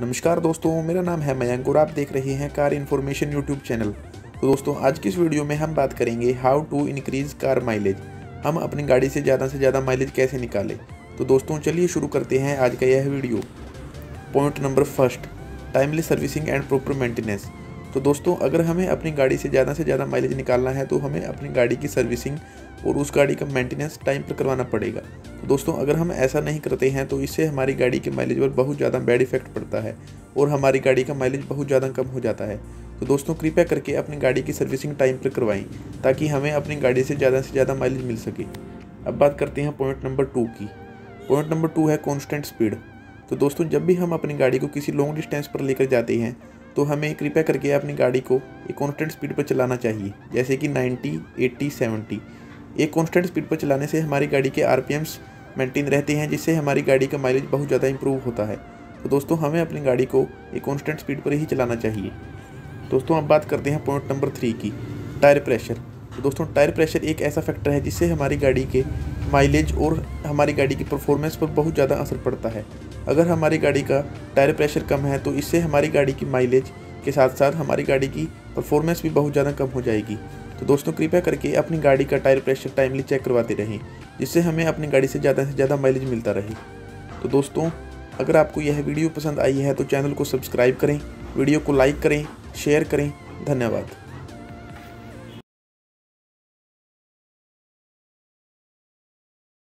नमस्कार दोस्तों, मेरा नाम है मयंक और आप देख रहे हैं कार इन्फॉर्मेशन यूट्यूब चैनल। तो दोस्तों, आज की इस वीडियो में हम बात करेंगे how to increase car mileage हम अपनी गाड़ी से ज़्यादा से ज़्यादा माइलेज कैसे निकालें? तो दोस्तों, चलिए शुरू करते हैं आज का यह video. Point number first timely servicing and proper maintenance तो दोस्तों, अगर हमें अपनी गाड़ी से ज़्यादा से ज़्यादा माइलेज निकालना है तो हमें अपनी गाड़ी की सर्विसिंग और उस गाड़ी का मेंटेनेंस टाइम पर करवाना पड़ेगा। तो दोस्तों, अगर हम ऐसा नहीं करते हैं तो इससे हमारी गाड़ी के माइलेज पर बहुत ज़्यादा बैड इफ़ेक्ट पड़ता है और हमारी गाड़ी का माइलेज बहुत ज़्यादा कम हो जाता है। तो दोस्तों, कृपया करके अपनी गाड़ी की सर्विसिंग टाइम पर करवाएँ, ताकि हमें अपनी गाड़ी से ज़्यादा से ज़्यादा माइलेज मिल सके। अब बात करते हैं पॉइंट नंबर टू की। पॉइंट नंबर टू है कॉन्स्टेंट स्पीड तो दोस्तों, जब भी हम अपनी गाड़ी को किसी लॉन्ग डिस्टेंस पर लेकर जाते हैं तो हमें कृपया करके अपनी गाड़ी को एक कॉन्स्टेंट स्पीड पर चलाना चाहिए जैसे कि 90, 80, 70 एक कॉन्स्टेंट स्पीड पर चलाने से हमारी गाड़ी के आर मेंटेन रहते हैं जिससे हमारी गाड़ी का माइलेज बहुत ज़्यादा इंप्रूव होता है। तो दोस्तों हमें अपनी गाड़ी को एक कॉन्स्टेंट स्पीड पर ही चलाना चाहिए। दोस्तों अब बात करते हैं पॉइंट नंबर थ्री की टायर प्रेशर तो दोस्तों टायर प्रेशर एक ऐसा फैक्टर है जिससे हमारी गाड़ी के माइलेज और हमारी गाड़ी की परफॉर्मेंस पर बहुत ज़्यादा असर पड़ता है। अगर हमारी गाड़ी का टायर प्रेशर कम है तो इससे हमारी गाड़ी की माइलेज के साथ साथ हमारी गाड़ी की परफॉर्मेंस भी बहुत ज़्यादा कम हो जाएगी। तो दोस्तों, कृपया करके अपनी गाड़ी का टायर प्रेशर टाइमली चेक करवाते रहें, जिससे हमें अपनी गाड़ी से ज़्यादा से ज़्यादा माइलेज मिलता रहे। तो दोस्तों, अगर आपको यह वीडियो पसंद आई है तो चैनल को सब्सक्राइब करें, वीडियो को लाइक करें शेयर करें। धन्यवाद।